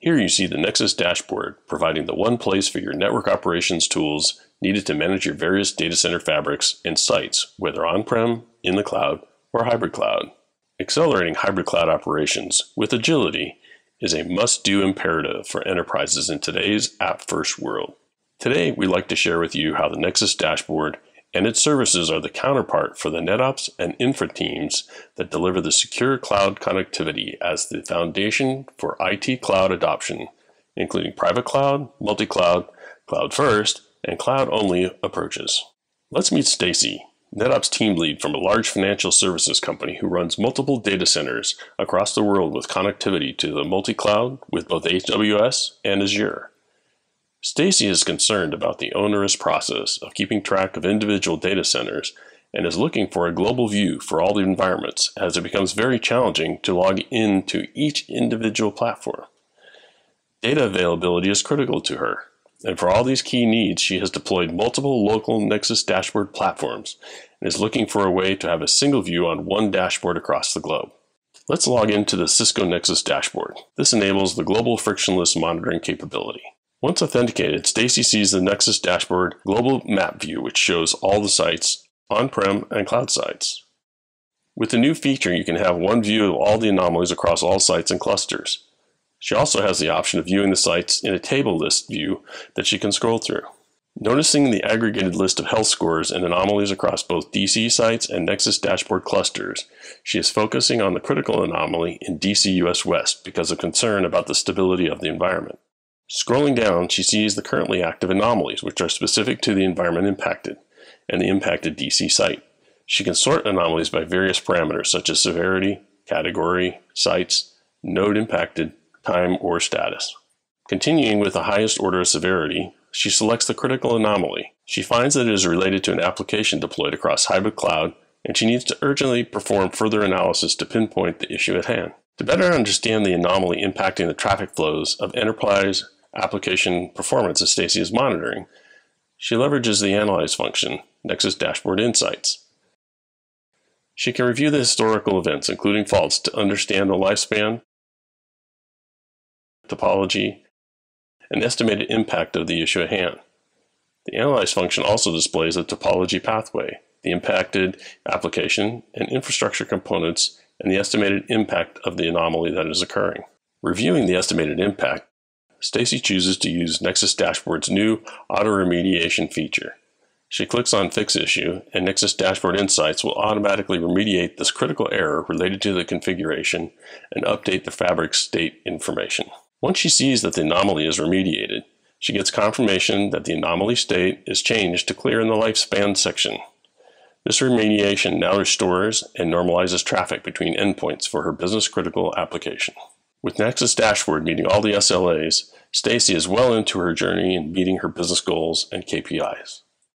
Here you see the Nexus dashboard, providing the one place for your network operations tools needed to manage your various data center fabrics and sites, whether on-prem, in the cloud, or hybrid cloud. Accelerating hybrid cloud operations with agility is a must-do imperative for enterprises in today's app-first world. Today, we'd like to share with you how the Nexus dashboard and its services are the counterpart for the NetOps and infra teams that deliver the secure cloud connectivity as the foundation for IT cloud adoption, including private cloud, multi-cloud, cloud first, and cloud-only approaches. Let's meet Stacy, NetOps team lead from a large financial services company who runs multiple data centers across the world with connectivity to the multi-cloud with both AWS and Azure. Stacy is concerned about the onerous process of keeping track of individual data centers and is looking for a global view for all the environments as it becomes very challenging to log into each individual platform. Data availability is critical to her, and for all these key needs, she has deployed multiple local Nexus dashboard platforms and is looking for a way to have a single view on one dashboard across the globe. Let's log into the Cisco Nexus dashboard. This enables the global frictionless monitoring capability. Once authenticated, Stacy sees the Nexus dashboard global map view, which shows all the sites, on-prem and cloud sites. With the new feature, you can have one view of all the anomalies across all sites and clusters. She also has the option of viewing the sites in a table list view that she can scroll through. Noticing the aggregated list of health scores and anomalies across both DC sites and Nexus dashboard clusters, she is focusing on the critical anomaly in DC US West because of concern about the stability of the environment. Scrolling down, she sees the currently active anomalies, which are specific to the environment impacted and the impacted DC site. She can sort anomalies by various parameters such as severity, category, sites, node impacted, time, or status. Continuing with the highest order of severity, she selects the critical anomaly. She finds that it is related to an application deployed across hybrid cloud, and she needs to urgently perform further analysis to pinpoint the issue at hand. To better understand the anomaly impacting the traffic flows of enterprise application performance that Stacy is monitoring, she leverages the Analyze function, Nexus Dashboard Insights. She can review the historical events, including faults, to understand the lifespan, topology, and estimated impact of the issue at hand. The Analyze function also displays a topology pathway, the impacted application and infrastructure components, and the estimated impact of the anomaly that is occurring. Reviewing the estimated impact, Stacy chooses to use Nexus Dashboard's new auto remediation feature. She clicks on Fix Issue, and Nexus Dashboard Insights will automatically remediate this critical error related to the configuration and update the fabric state information. Once she sees that the anomaly is remediated, she gets confirmation that the anomaly state is changed to clear in the lifespan section. This remediation now restores and normalizes traffic between endpoints for her business critical application. With Nexus Dashboard meeting all the SLAs, Stacy is well into her journey in meeting her business goals and KPIs.